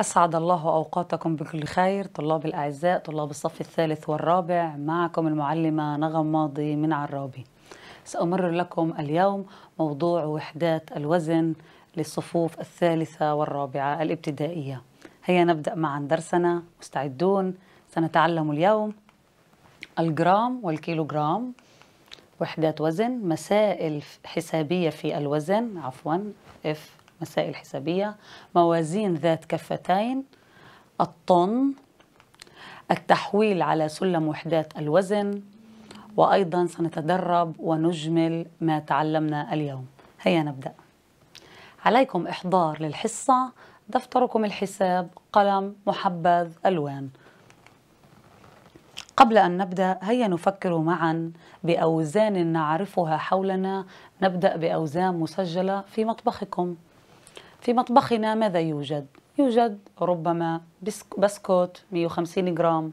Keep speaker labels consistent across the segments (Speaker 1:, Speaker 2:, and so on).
Speaker 1: أسعد الله أوقاتكم بكل خير. طلاب الأعزاء طلاب الصف الثالث والرابع معكم المعلمة نغم ماضي من عرابي. سأمرر لكم اليوم موضوع وحدات الوزن للصفوف الثالثة والرابعة الابتدائية. هيا نبدأ معا درسنا. مستعدون؟ سنتعلم اليوم الجرام والكيلوغرام وحدات وزن مسائل حسابية في الوزن عفوا اف مسائل حسابية موازين ذات كفتين الطن التحويل على سلم وحدات الوزن وأيضا سنتدرب ونجمل ما تعلمنا اليوم. هيا نبدأ. عليكم إحضار للحصة. دفتركم الحساب قلم محبذ ألوان. قبل أن نبدأ هيا نفكر معا بأوزان نعرفها حولنا. نبدأ بأوزان مسجلة في مطبخكم. في مطبخنا ماذا يوجد؟ يوجد ربما بسكوت 150 جرام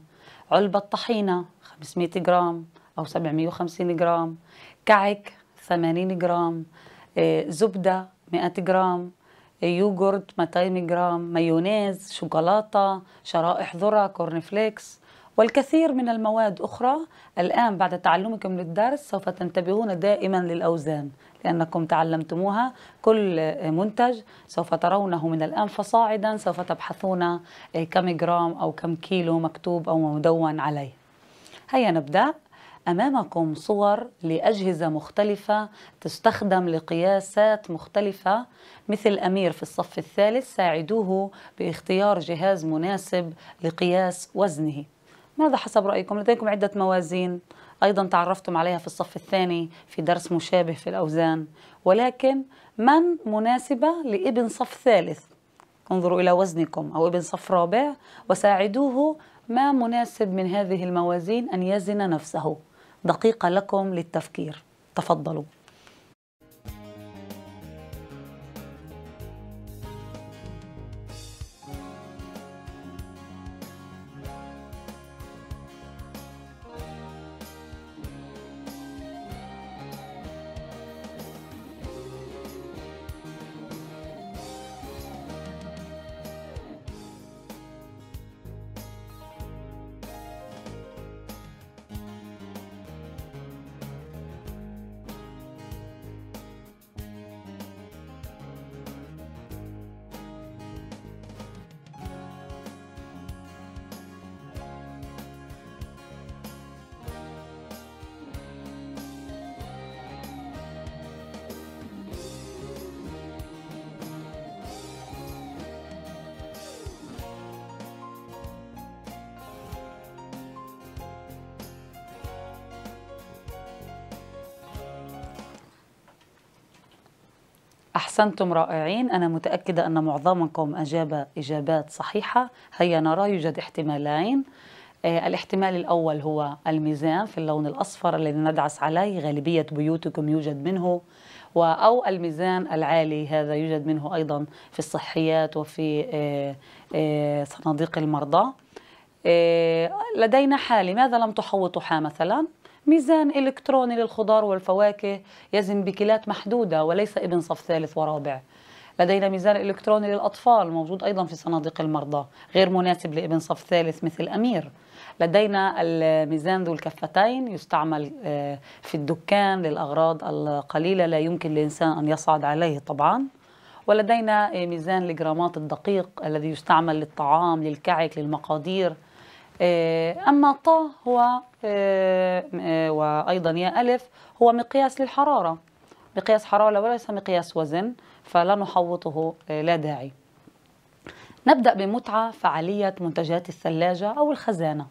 Speaker 1: علبة طحينة 500 جرام أو 750 جرام كعك 80 جرام آه، زبدة 100 جرام يوغورت 200 جرام مايونيز شوكولاتة شرائح ذرة كورن فليكس والكثير من المواد أخرى الآن بعد تعلمكم للدرس سوف تنتبهون دائما للأوزان لأنكم تعلمتموها كل منتج سوف ترونه من الآن فصاعدا سوف تبحثون كم جرام أو كم كيلو مكتوب أو مدون عليه. هيا نبدأ. أمامكم صور لأجهزة مختلفة تستخدم لقياسات مختلفة مثل أمير في الصف الثالث ساعدوه باختيار جهاز مناسب لقياس وزنه. ماذا حسب رأيكم؟ لديكم عدة موازين. أيضا تعرفتم عليها في الصف الثاني في درس مشابه في الأوزان. ولكن من مناسبة لابن صف ثالث؟ انظروا إلى وزنكم. أو ابن صف رابع. وساعدوه ما مناسب من هذه الموازين أن يزن نفسه. دقيقة لكم للتفكير. تفضلوا. أحسنتم رائعين. أنا متأكدة أن معظمكم أجاب إجابات صحيحة. هيا نرى يوجد احتمالين. آه الاحتمال الأول هو الميزان في اللون الأصفر الذي ندعس عليه. غالبية بيوتكم يوجد منه أو الميزان العالي هذا يوجد منه أيضا في الصحيات وفي آه آه صناديق المرضى. لدينا حال لماذا لم تحوطوا حا مثلا؟ ميزان إلكتروني للخضار والفواكه يزن بكيلات محدودة وليس ابن صف ثالث ورابع. لدينا ميزان إلكتروني للأطفال موجود أيضا في صناديق المرضى غير مناسب لابن صف ثالث مثل أمير. لدينا الميزان ذو الكفتين يستعمل آه، في الدكان للأغراض القليلة لا يمكن لإنسان أن يصعد عليه طبعا. ولدينا ميزان لجرامات الدقيق الذي يستعمل للطعام للكعك للمقادير. أما ط هو آه، آه، وأيضا يا ألف هو مقياس للحرارة. مقياس حرارة وليس مقياس وزن فلا نحوطه لا داعي. نبدأ بمتعة فعالية منتجات الثلاجة أو الخزانة.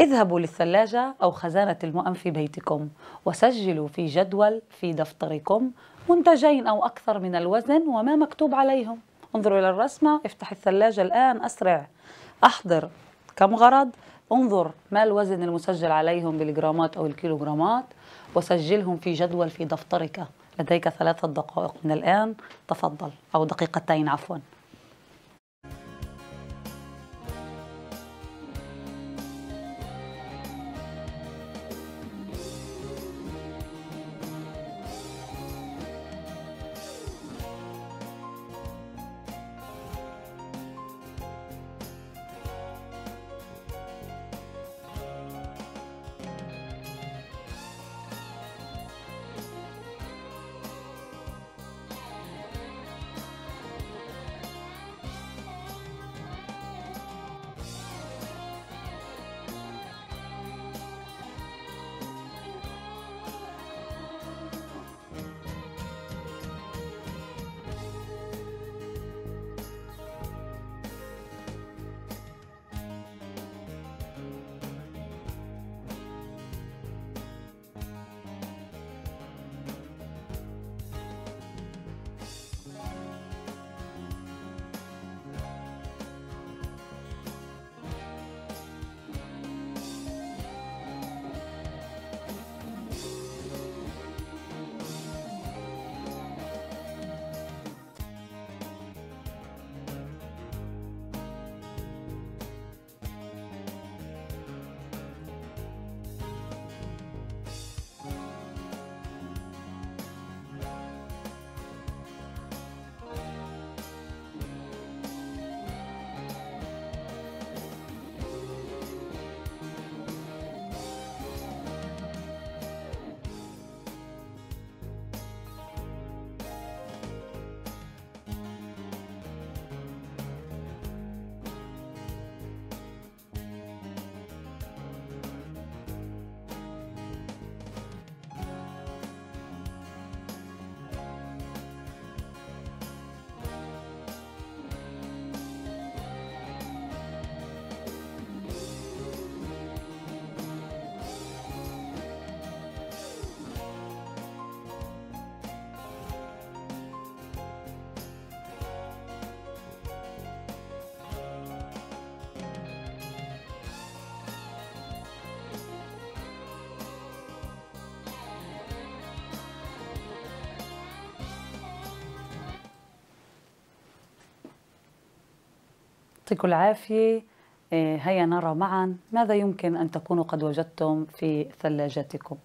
Speaker 1: اذهبوا للثلاجة أو خزانة المؤن في بيتكم وسجلوا في جدول في دفتركم منتجين أو أكثر من الوزن وما مكتوب عليهم. انظروا إلى الرسمة افتح الثلاجة الآن أسرع. أحضر. كم غرض انظر ما الوزن المسجل عليهم بالجرامات أو الكيلوغرامات وسجلهم في جدول في دفترك لديك ثلاثة دقائق من الآن. تفضل أو دقيقتين عفواً. يعطيكم العافية. آه، هيا نرى معا ماذا يمكن أن تكونوا قد وجدتم في ثلاجتكم.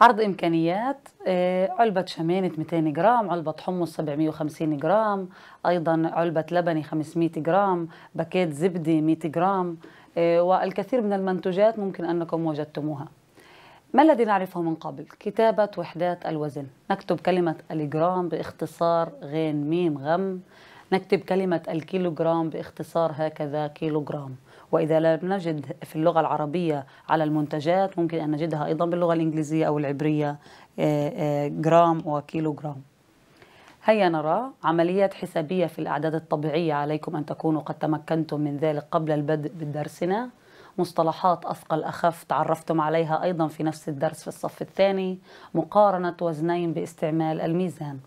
Speaker 1: عرض إمكانيات آه، علبة شمانة 200 جرام علبة حمص 750 جرام أيضا علبة لبنة 500 جرام باكيت زبدة 100 جرام آه، والكثير من المنتوجات ممكن أنكم وجدتموها. ما الذي نعرفه من قبل؟ كتابة وحدات الوزن. نكتب كلمة الجرام باختصار غين ميم غم. نكتب كلمة الكيلوغرام باختصار هكذا كيلوغرام. وإذا لم نجد في اللغة العربية على المنتجات ممكن أن نجدها أيضا باللغة الإنجليزية أو العبرية آه، آه، جرام وكيلوغرام. هيا نرى عمليات حسابية في الأعداد الطبيعية. عليكم أن تكونوا قد تمكنتم من ذلك قبل البدء بدرسنا مصطلحات أثقل أخف تعرفتم عليها أيضا في نفس الدرس في الصف الثاني. مقارنة وزنين باستعمال الميزان.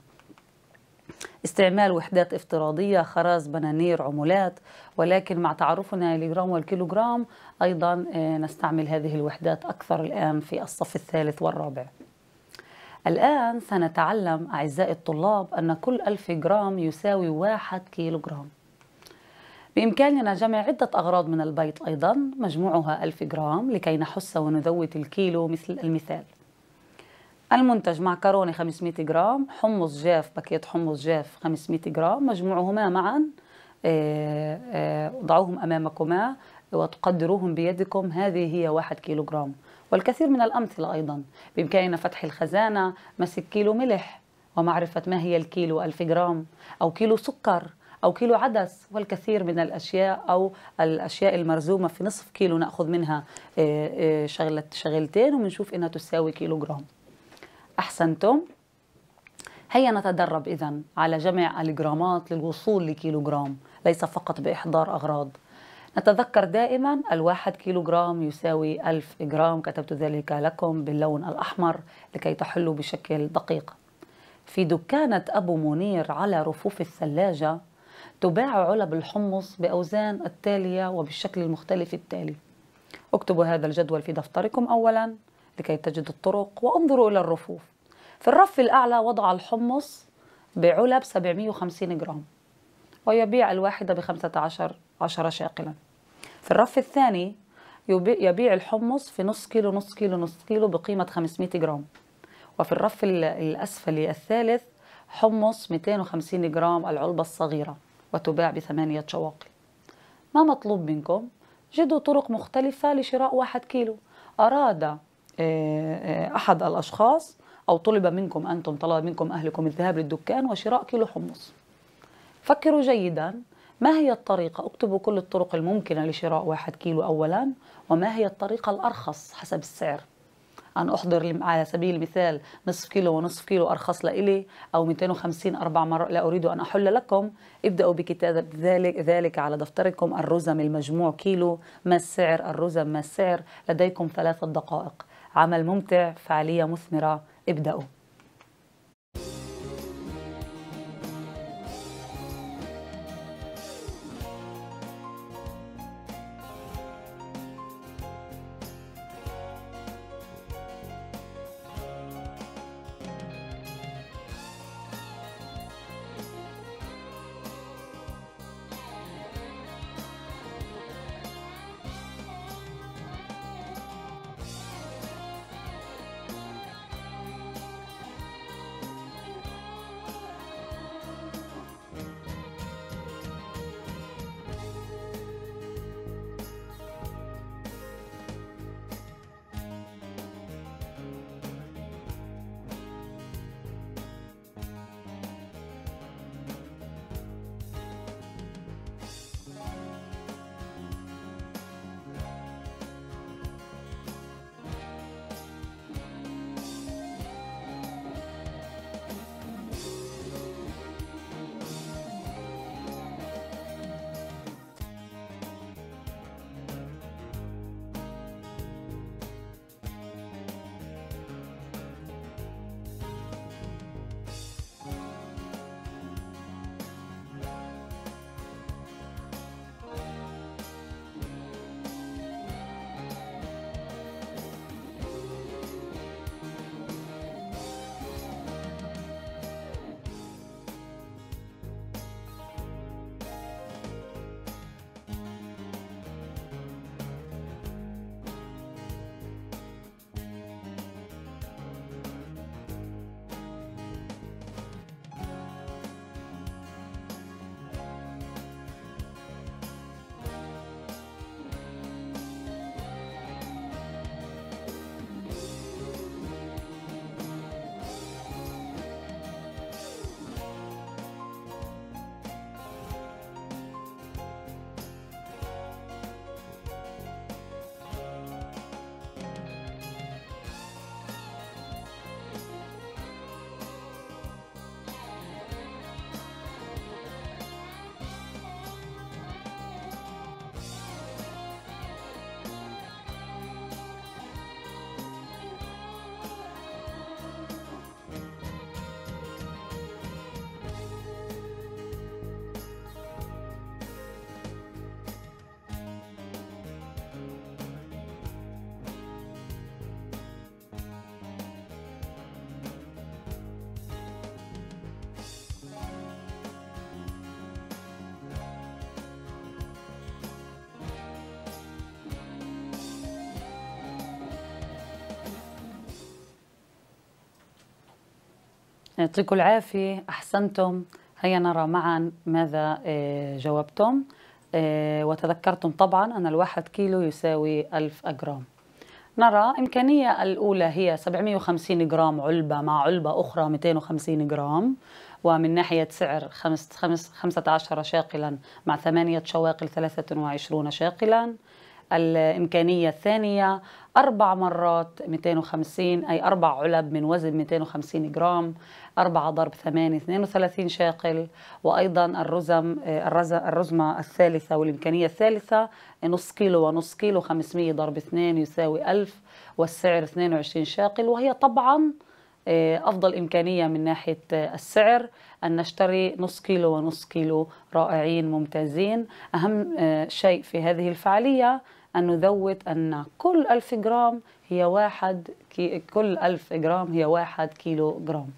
Speaker 1: استعمال وحدات افتراضية خراز بنانير عمولات. ولكن مع تعرفنا الجرام والكيلوغرام أيضا آه، نستعمل هذه الوحدات أكثر الآن في الصف الثالث والرابع. الآن سنتعلم أعزائي الطلاب أن كل ألف جرام يساوي واحد كيلوغرام. بإمكاننا جمع عدة أغراض من البيت أيضا مجموعها ألف جرام لكي نحس ونذوت الكيلو مثل المثال. المنتج معكرونة 500 جرام حمص جاف باكيت حمص جاف 500 جرام مجموعهما معا آه، آه، ضعوهم أمامكما وتقدروهم بيدكم هذه هي واحد كيلو جرام والكثير من الأمثلة أيضا بإمكاننا فتح الخزانة مسك كيلو ملح ومعرفة ما هي الكيلو ألف جرام أو كيلو سكر أو كيلو عدس والكثير من الأشياء أو الأشياء المرزومة في نصف كيلو نأخذ منها آه، شغلة شغلتين وبنشوف إنها تساوي كيلو جرام أحسنتم. هيا نتدرب إذا على جمع الجرامات للوصول لكيلوغرام ليس فقط بإحضار أغراض. نتذكر دائما الواحد كيلوغرام يساوي ألف جرام كتبت ذلك لكم باللون الأحمر لكي تحلوا بشكل دقيق. في دكانة أبو منير على رفوف الثلاجة تباع علب الحمص بأوزان التالية وبالشكل المختلف التالي. اكتبوا هذا الجدول في دفتركم أولا. لكي تجد الطرق وانظروا إلى الرفوف. في الرف الأعلى وضع الحمص بعلب 750 جرام ويبيع الواحدة بخمسة عشر عشر شاقلا. في الرف الثاني يبيع الحمص في نص كيلو نص كيلو نص كيلو بقيمة 500 جرام. وفي الرف الأسفل الثالث حمص 250 جرام العلبة الصغيرة وتباع بثمانية شواقل. ما مطلوب منكم؟ جدوا طرق مختلفة لشراء واحد كيلو. أراد أحد الأشخاص أو طلب منكم أنتم طلب منكم أهلكم الذهاب للدكان وشراء كيلو حمص. فكروا جيدا ما هي الطريقة؟ اكتبوا كل الطرق الممكنة لشراء واحد كيلو أولا وما هي الطريقة الأرخص حسب السعر. أن أحضر على سبيل المثال نصف كيلو ونصف كيلو أرخص لإلي أو 250 أربع مرات لا أريد أن أحل لكم. ابدأوا بكتابة ذلك, ذلك على دفتركم الرزم المجموع كيلو ما السعر؟ الرزم ما السعر؟ لديكم ثلاثة دقائق. عمل ممتع فعالية مثمرة ابدأوا. يعطيكم العافية. أحسنتم. هيا نرى معا ماذا آه، جاوبتم. آه، وتذكرتم طبعا أن الواحد كيلو يساوي ألف أجرام نرى إمكانية الأولى هي 750 جرام علبة مع علبة أخرى 250 جرام ومن ناحية سعر 15 شاقلا مع ثمانية شواقل 23 شاقلا. الإمكانية الثانية أربع مرات 250 أي أربع علب من وزن 250 جرام أربعة ضرب ثمانية 32 شاقل وأيضا الرزم الرزمة الثالثة والإمكانية الثالثة نص كيلو ونص كيلو 500 ضرب 2 يساوي 1000 والسعر 22 شاقل وهي طبعا آه، أفضل إمكانية من ناحية السعر أن نشتري نص كيلو ونص كيلو رائعين ممتازين. أهم آه، شيء في هذه الفعالية أن نذوت أن كل ألف جرام هي واحد كي كل ألف جرام هي واحد كيلو جرام.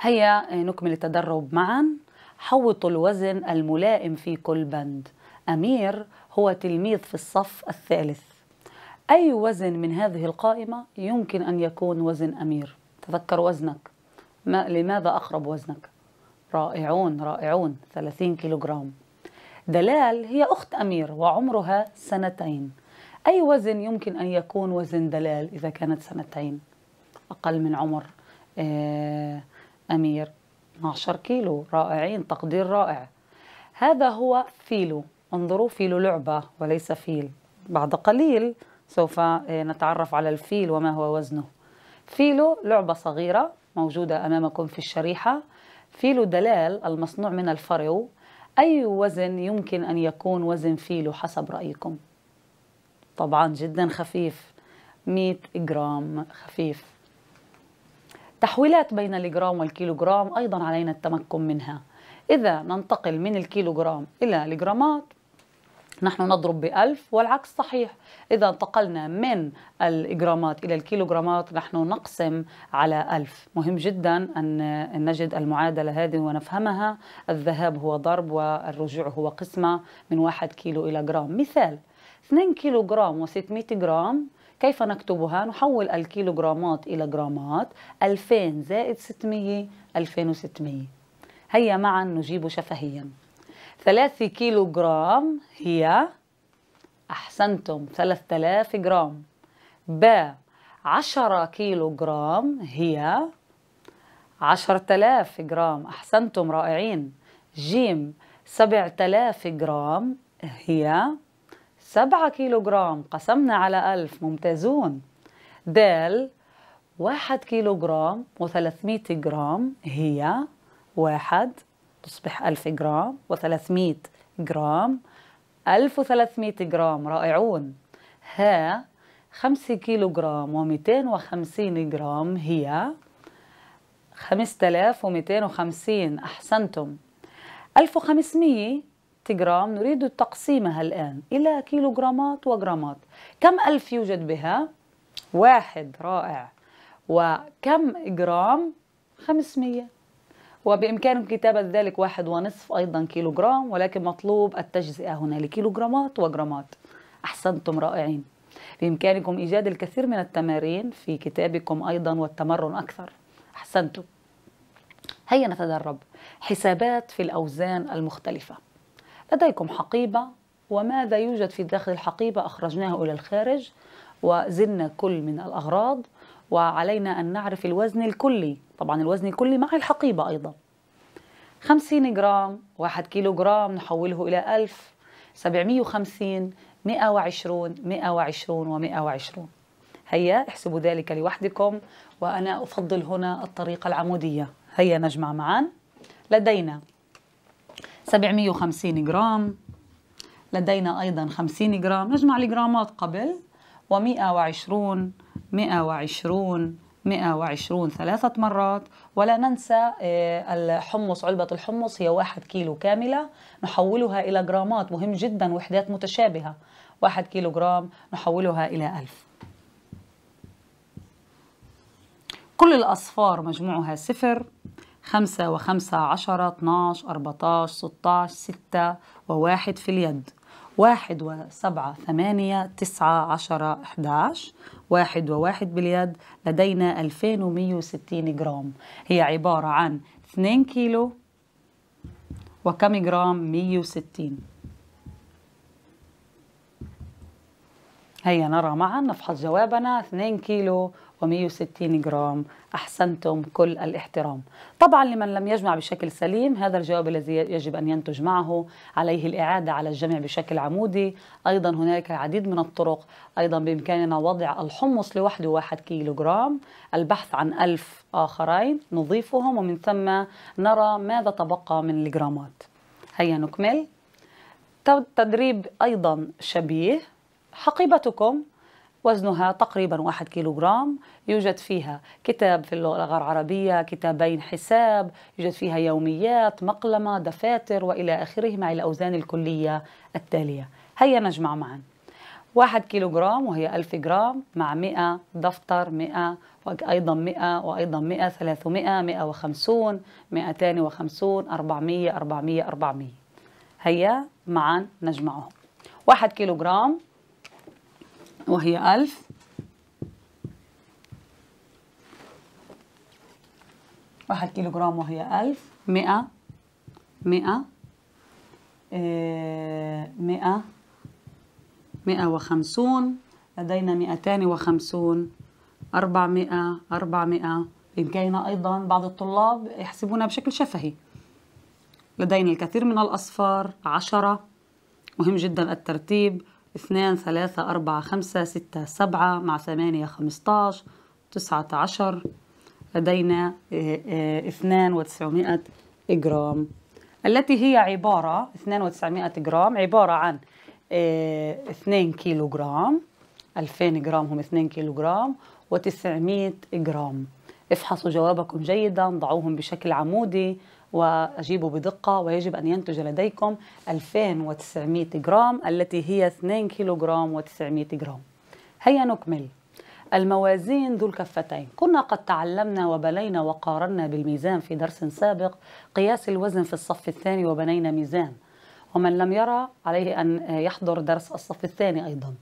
Speaker 1: هيا نكمل التدرب معا. حوطوا الوزن الملائم في كل بند. أمير هو تلميذ في الصف الثالث. أي وزن من هذه القائمة يمكن أن يكون وزن أمير؟ تذكر وزنك. ما لماذا أقرب وزنك؟ رائعون رائعون 30 كيلوغرام دلال هي أخت أمير وعمرها سنتين. أي وزن يمكن أن يكون وزن دلال إذا كانت سنتين؟ أقل من عمر. آه، أمير 12 كيلو رائعين تقدير رائع. هذا هو فيلو. انظروا فيلو لعبة وليس فيل. بعد قليل سوف آه، نتعرف على الفيل وما هو وزنه. فيلو لعبة صغيرة موجودة أمامكم في الشريحة. فيلو دلال المصنوع من الفرو أي وزن يمكن أن يكون وزن فيلو حسب رأيكم؟ طبعا جدا خفيف. 100 جرام خفيف. تحويلات بين الجرام والكيلوغرام أيضا علينا التمكن منها. إذا ننتقل من الكيلوغرام إلى الجرامات نحن نضرب بألف والعكس صحيح. إذا انتقلنا من الجرامات إلى الكيلوغرامات نحن نقسم على ألف. مهم جدا أن نجد المعادلة هذه ونفهمها. الذهاب هو ضرب والرجوع هو قسمة من واحد كيلو إلى جرام. مثال 2 كيلو جرام و600 جرام كيف نكتبها؟ نحول الكيلوغرامات إلى جرامات. 2000 زائد 600 2600 هيا معا نجيب شفهيا. ثلاثة كيلو جرام هي أحسنتم ثلاثة آلاف جرام. ب عشرة كيلو جرام هي عشرة آلاف جرام. أحسنتم رائعين. جيم سبعة آلاف جرام هي سبعة كيلو جرام قسمنا على ألف ممتازون. دال واحد كيلو جرام وثلاثمائة جرام هي واحد تصبح ألف جرام وثلاثمائة جرام. ألف وثلاثمائة جرام رائعون ها خمسة كيلو جرام ومئتين وخمسين جرام هي خمسة آلاف ومئتين وخمسين. أحسنتم. ألف وخمسمية جرام نريد تقسيمها الآن إلى كيلوغرامات وجرامات كم ألف يوجد بها؟ واحد رائع. وكم جرام؟ خمسمية. وبإمكانكم كتابة ذلك واحد ونصف أيضا كيلوغرام ولكن مطلوب التجزئة هنا لكيلوغرامات وجرامات أحسنتم رائعين. بإمكانكم إيجاد الكثير من التمارين في كتابكم أيضا والتمرن أكثر. أحسنتم. هيا نتدرب. حسابات في الأوزان المختلفة. لديكم حقيبة وماذا يوجد في داخل الحقيبة أخرجناه إلى الخارج وزلنا كل من الأغراض. وعلينا أن نعرف الوزن الكلي. طبعا الوزن الكلي مع الحقيبة أيضا. 50 جرام 1 كيلو جرام نحوله إلى 1000 750 120 120 و120 هيا احسبوا ذلك لوحدكم وأنا أفضل هنا الطريقة العمودية. هيا نجمع معا. لدينا 750 جرام. لدينا أيضا 50 جرام. نجمع الجرامات قبل. و120 120 120 ثلاثة مرات. ولا ننسى آه، الحمص علبة الحمص هي واحد كيلو كاملة نحولها إلى جرامات مهم جدا وحدات متشابهة. واحد كيلو جرام نحولها إلى ألف. كل الأصفار مجموعها صفر. خمسة وخمسة عشرة اثناش أربعتاش ستاش ستة وواحد في اليد. واحد وسبعة ثمانية تسعة عشرة أحداش واحد وواحد باليد لدينا 2160 جرام. هي عبارة عن 2 كيلو. وكم جرام؟ 160 هيا نرى معا نفحص جوابنا 2 كيلو و160 جرام. أحسنتم كل الاحترام. طبعا لمن لم يجمع بشكل سليم هذا الجواب الذي يجب أن ينتج معه. عليه الإعادة على الجمع بشكل عمودي. أيضا هناك العديد من الطرق. أيضا بإمكاننا وضع الحمص لوحده 1 كيلو جرام. البحث عن ألف آخرين نضيفهم ومن ثم نرى ماذا تبقى من الجرامات. هيا نكمل. تدريب أيضا شبيه. حقيبتكم وزنها تقريبا واحد كيلوغرام. يوجد فيها كتاب في اللغة العربية كتابين حساب يوجد فيها يوميات مقلمة دفاتر وإلى آخره مع الأوزان الكلية التالية. هيا نجمع معا. واحد كيلوغرام وهي ألف جرام مع مئة دفتر مئة وأيضا مئة وأيضا مئة ثلاثمائة مئة وخمسون مئتان وخمسون أربعمية أربعمية أربعمية. هيا معا نجمعهم. واحد كيلوغرام وهي ألف. واحد كيلو جرام وهي ألف. مئة. مئة. آه، مئة. مئة وخمسون. لدينا مئتان وخمسون. أربعمائة أربعمائة بإمكاننا أيضا بعض الطلاب يحسبونها بشكل شفهي. لدينا الكثير من الأصفار. عشرة. مهم جدا الترتيب. اثنان ثلاثة أربعة خمسة ستة سبعة مع ثمانية خمستاش تسعة عشر لدينا آه، آه، اثنان وتسعمائة جرام. التي هي عبارة اثنان وتسعمائة جرام عبارة عن آه، اثنين كيلو جرام. ألفين جرام هم اثنين كيلو جرام وتسعمائة جرام. افحصوا جوابكم جيدا ضعوهم بشكل عمودي. وأجيبوا بدقة ويجب أن ينتج لديكم 2900 جرام التي هي 2 كيلو جرام و900 جرام. هيا نكمل. الموازين ذو الكفتين. كنا قد تعلمنا وبنينا وقارنا بالميزان في درس سابق قياس الوزن في الصف الثاني وبنينا ميزان. ومن لم يرى عليه أن يحضر درس الصف الثاني أيضا.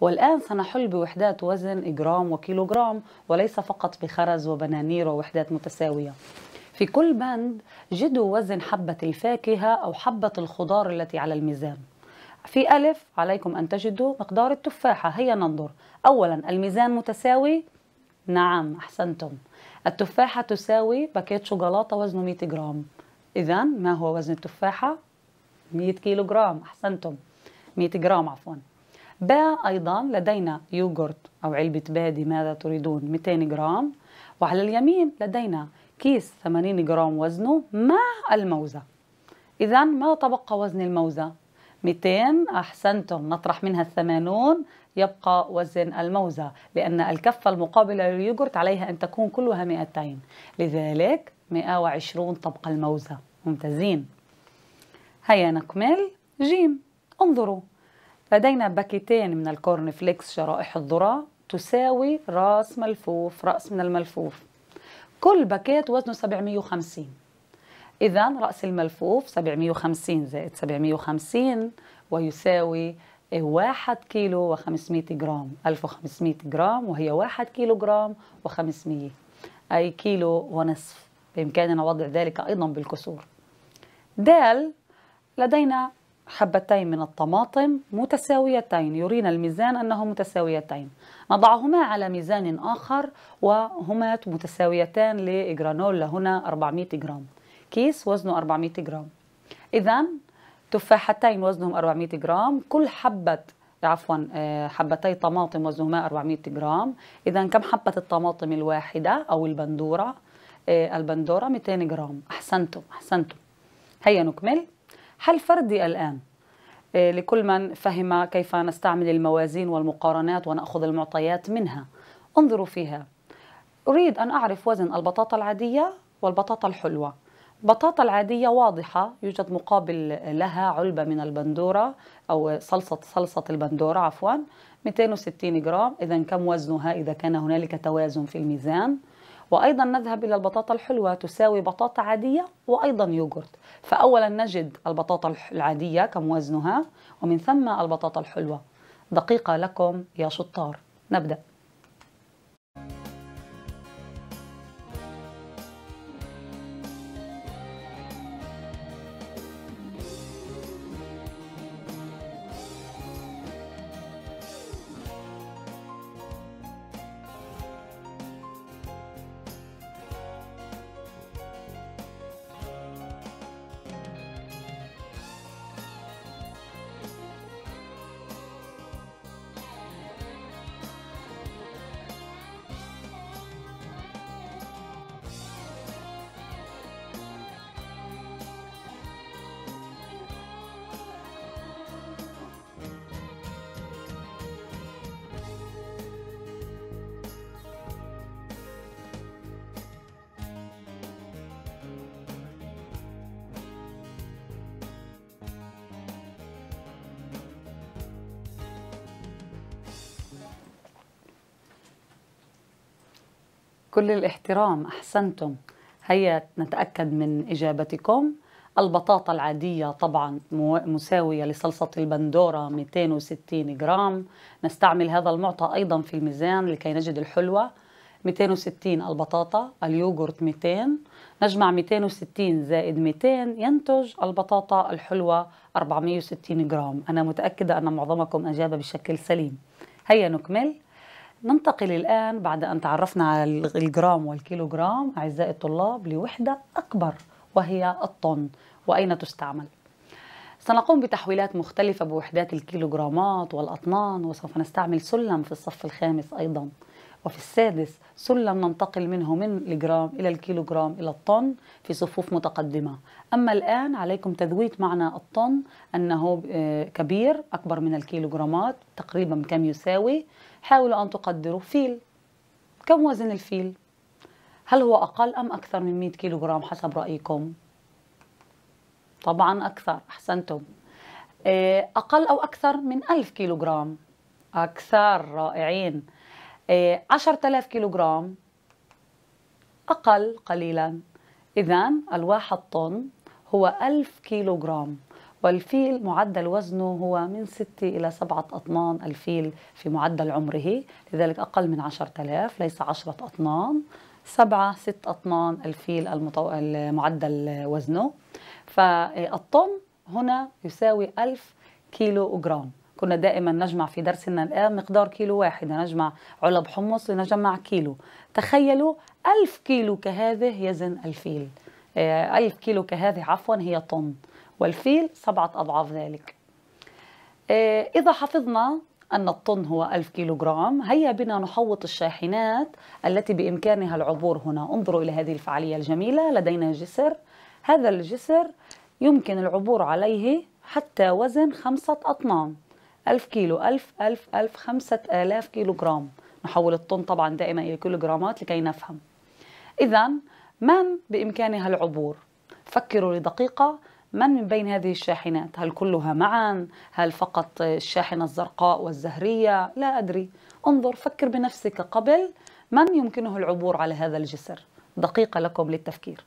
Speaker 1: والآن سنحل بوحدات وزن جرام وكيلوغرام وليس فقط بخرز وبنانير ووحدات متساوية. في كل بند جدوا وزن حبة الفاكهة أو حبة الخضار التي على الميزان. في ألف عليكم أن تجدوا مقدار التفاحة. هيا ننظر. أولا الميزان متساوي؟ نعم أحسنتم. التفاحة تساوي باكيت شوكولاتة وزنه 100 جرام. إذا ما هو وزن التفاحة؟ 100 كيلو جرام أحسنتم. 100 جرام عفوا. باء أيضا لدينا يوغورت أو علبة زبادي ماذا تريدون؟ 200 جرام. وعلى اليمين لدينا كيس 80 جرام وزنه مع الموزة. إذا ما تبقى وزن الموزة؟ 200 أحسنتم نطرح منها الثمانون يبقى وزن الموزة لأن الكفة المقابلة لليوغورت عليها أن تكون كلها 200 لذلك 120 تبقى الموزة. ممتازين. هيا نكمل. جيم. انظروا. لدينا باكيتين من الكورن فليكس شرائح الذرة تساوي راس ملفوف رأس من الملفوف. كل باكيت وزنه 750 إذا رأس الملفوف 750 زائد 750 ويساوي 1 كيلو و500 جرام 1500 جرام وهي 1 كيلو جرام و500 أي كيلو ونصف. بإمكاننا وضع ذلك أيضا بالكسور. دال لدينا حبتين من الطماطم متساويتين يرينا الميزان أنه متساويتين. نضعهما على ميزان آخر وهما متساويتان لجرانولا هنا 400 جرام. كيس وزنه 400 جرام. إذا تفاحتين وزنهم 400 جرام كل حبة عفوا آه، حبتي طماطم وزنهما 400 جرام. إذا كم حبة الطماطم الواحدة أو البندورة؟ آه، البندورة 200 جرام. أحسنتم أحسنتم. هيا نكمل. حل فردي الآن؟ إيه، لكل من فهم كيف نستعمل الموازين والمقارنات ونأخذ المعطيات منها. انظروا فيها. أريد أن أعرف وزن البطاطا العادية والبطاطا الحلوة. البطاطا العادية واضحة يوجد مقابل لها علبة من البندورة أو صلصة صلصة البندورة عفوا 260 جرام. إذا كم وزنها؟ إذا كان هنالك توازن في الميزان. وأيضا نذهب إلى البطاطا الحلوة تساوي بطاطا عادية وأيضا يوغورت فأولا نجد البطاطا العادية كم وزنها ومن ثم البطاطا الحلوة. دقيقة لكم يا شطار. نبدأ. كل الاحترام أحسنتم. هيا نتأكد من إجابتكم. البطاطا العادية طبعا مساوية لصلصة البندورة 260 جرام. نستعمل هذا المعطى أيضا في الميزان لكي نجد الحلوة 260 البطاطا اليوغورت 200 نجمع 260 زائد 200 ينتج البطاطا الحلوة 460 جرام. أنا متأكدة أن معظمكم أجاب بشكل سليم. هيا نكمل. ننتقل الآن بعد أن تعرفنا على الجرام والكيلوغرام أعزائي الطلاب لوحدة أكبر وهي الطن. وأين تستعمل؟ سنقوم بتحويلات مختلفة بوحدات الكيلوغرامات والأطنان وسوف نستعمل سلم في الصف الخامس أيضا. وفي السادس سلم ننتقل منه من الجرام إلى الكيلوغرام إلى الطن في صفوف متقدمة. أما الآن عليكم تذويت معنى الطن أنه آه، كبير أكبر من الكيلوغرامات تقريبا كم يساوي؟ حاولوا أن تقدروا فيل. كم وزن الفيل؟ هل هو أقل أم أكثر من 100 كيلوغرام حسب رأيكم؟ طبعا أكثر أحسنتم. آه، أقل أو أكثر من 1000 كيلوغرام؟ أكثر رائعين. 10000 آه، كيلوغرام. أقل قليلا. إذا الواحد طن هو 1000 كيلوغرام. والفيل معدل وزنه هو من 6 إلى 7 أطنان الفيل في معدل عمره لذلك أقل من 10000 ليس 10 أطنان 7 6 أطنان الفيل المطو... المعدل وزنه. فالطن هنا يساوي 1000 كيلو جرام. كنا دائما نجمع في درسنا الآن مقدار كيلو واحد نجمع علب حمص لنجمع كيلو. تخيلوا ألف كيلو كهذه يزن الفيل. آه، ألف كيلو كهذه عفوا هي طن. والفيل سبعة أضعاف ذلك. آه، إذا حفظنا أن الطن هو ألف كيلوغرام هيا بنا نحوط الشاحنات التي بإمكانها العبور هنا. انظروا إلى هذه الفعالية الجميلة لدينا جسر. هذا الجسر يمكن العبور عليه حتى وزن خمسة أطنان. ألف كيلو ألف ألف ألف خمسة آلاف كيلوغرام. نحول الطن طبعا دائما إلى كيلوغرامات لكي نفهم. إذا من بإمكانها العبور؟ فكروا لدقيقة. من من بين هذه الشاحنات؟ هل كلها معا؟ هل فقط الشاحنة الزرقاء والزهرية؟ لا أدري. انظر فكر بنفسك قبل من يمكنه العبور على هذا الجسر. دقيقة لكم للتفكير.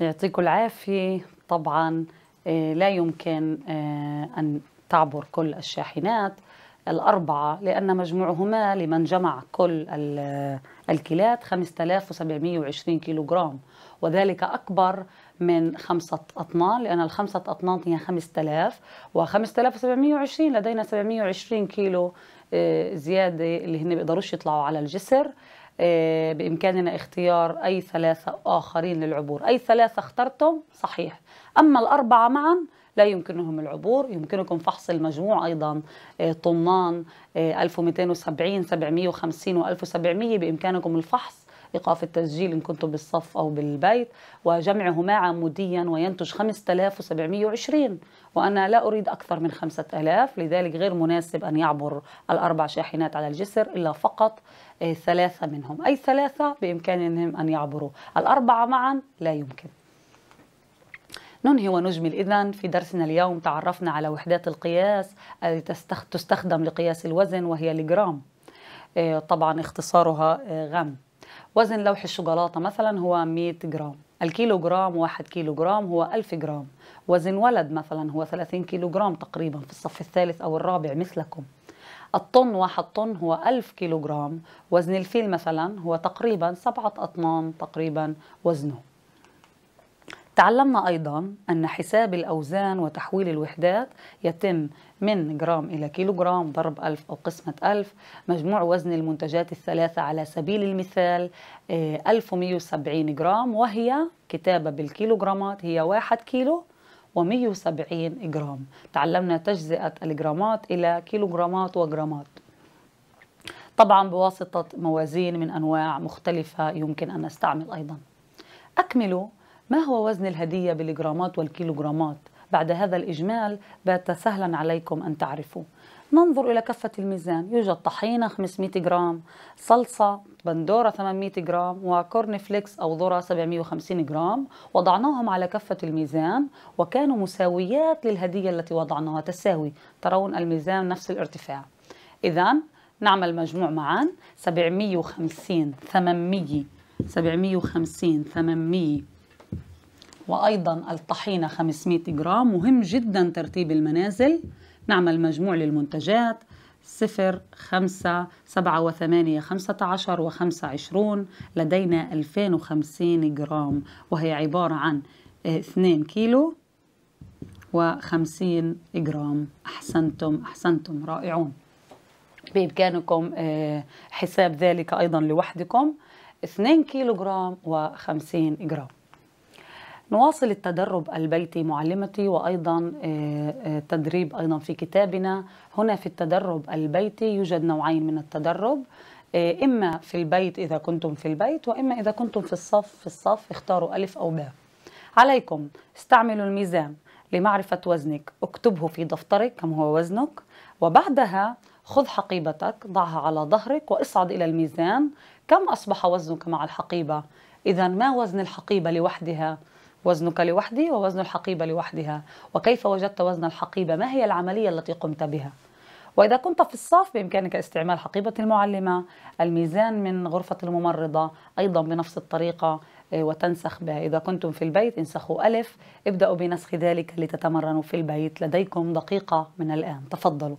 Speaker 1: يعطيكم العافية. طبعا آه، لا يمكن آه، أن تعبر كل الشاحنات الأربعة لأن مجموعهما لمن جمع كل الكيلات 5720 كيلوغرام. وذلك أكبر من خمسة أطنان لأن الخمسة أطنان هي 5000 و 5720 لدينا 720 كيلو آه، زيادة اللي هن بيقدروش يطلعوا على الجسر. بإمكاننا اختيار أي ثلاثة آخرين للعبور. أي ثلاثة اخترتم صحيح. أما الأربعة معا لا يمكنهم العبور. يمكنكم فحص المجموع أيضا. آه، طنان 1270 750 و 1700 بإمكانكم الفحص إيقاف التسجيل إن كنتم بالصف أو بالبيت. وجمعهما عموديا وينتج 5720 وأنا لا أريد أكثر من 5000 لذلك غير مناسب أن يعبر الأربع شاحنات على الجسر إلا فقط. آه، ثلاثة منهم. أي ثلاثة بإمكانهم أن يعبروا. الأربعة معا لا يمكن. ننهي ونجمل. إذن في درسنا اليوم تعرفنا على وحدات القياس التي تستخدم لقياس الوزن وهي الجرام. آه، طبعا اختصارها آه، غم. وزن لوح الشوكولاتة مثلا هو 100 جرام. الكيلو جرام واحد كيلو جرام هو 1000 جرام. وزن ولد مثلا هو 30 كيلو جرام تقريبا في الصف الثالث أو الرابع مثلكم. الطن واحد طن هو 1000 كيلو جرام وزن الفيل مثلا هو تقريبا سبعة أطنان تقريبا وزنه. تعلمنا أيضا أن حساب الأوزان وتحويل الوحدات يتم من جرام إلى كيلوغرام ضرب ألف أو قسمة ألف. مجموع وزن المنتجات الثلاثة على سبيل المثال 1170 آه، جرام وهي كتابة بالكيلوغرامات هي واحد كيلو. و170 جرام. تعلمنا تجزئة الجرامات إلى كيلوغرامات وجرامات. طبعا بواسطة موازين من أنواع مختلفة يمكن أن نستعمل أيضا. أكملوا. ما هو وزن الهدية بالجرامات والكيلوغرامات؟ بعد هذا الإجمال بات سهلا عليكم أن تعرفوا. ننظر إلى كفة الميزان. يوجد طحينة 500 جرام صلصة بندورة 800 جرام وكورن فليكس أو ذرة 750 جرام. وضعناهم على كفة الميزان وكانوا مساويات للهدية التي وضعناها. تساوي. ترون الميزان نفس الارتفاع. إذا نعمل مجموع معا. 750 800 750 800 وأيضا الطحينة 500 جرام. مهم جدا ترتيب المنازل. نعمل مجموع للمنتجات صفر خمسة سبعة وثمانية خمسة عشر وخمسة عشرون لدينا 2050 جرام وهي عبارة عن 2 كيلو وخمسين جرام. أحسنتم أحسنتم رائعون. بإمكانكم آه، حساب ذلك أيضا لوحدكم 2 كيلو جرام و50 جرام. نواصل التدرب البيتي معلمتي وأيضا آه، آه، تدريب أيضا في كتابنا. هنا في التدرب البيتي يوجد نوعين من التدرب آه، إما في البيت إذا كنتم في البيت وإما إذا كنتم في الصف في الصف اختاروا ألف أو باء. عليكم. استعملوا الميزان لمعرفة وزنك. اكتبه في دفترك كم هو وزنك. وبعدها خذ حقيبتك ضعها على ظهرك واصعد إلى الميزان. كم أصبح وزنك مع الحقيبة؟ اذا ما وزن الحقيبة لوحدها؟ وزنك لوحده ووزن الحقيبة لوحدها. وكيف وجدت وزن الحقيبة؟ ما هي العملية التي قمت بها؟ وإذا كنت في الصف بإمكانك استعمال حقيبة المعلمة الميزان من غرفة الممرضة أيضا بنفس الطريقة آه، وتنسخ بها. إذا كنتم في البيت انسخوا ألف. ابدأوا بنسخ ذلك لتتمرنوا في البيت. لديكم دقيقة من الآن. تفضلوا.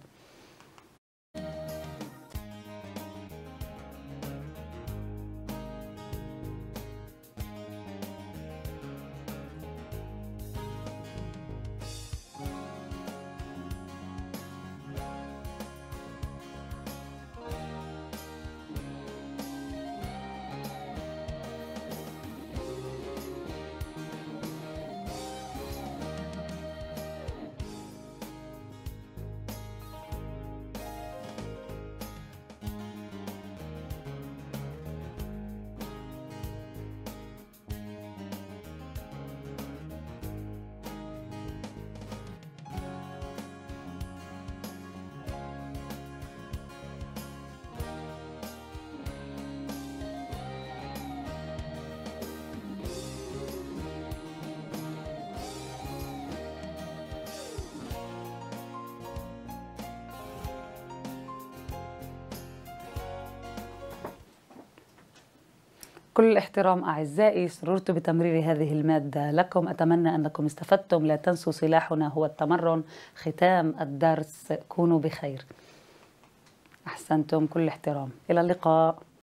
Speaker 1: كل الاحترام أعزائي سررت بتمرير هذه المادة لكم. أتمنى أنكم استفدتم. لا تنسوا سلاحنا هو التمرن. ختام الدرس. كونوا بخير. أحسنتم. كل احترام. إلى اللقاء.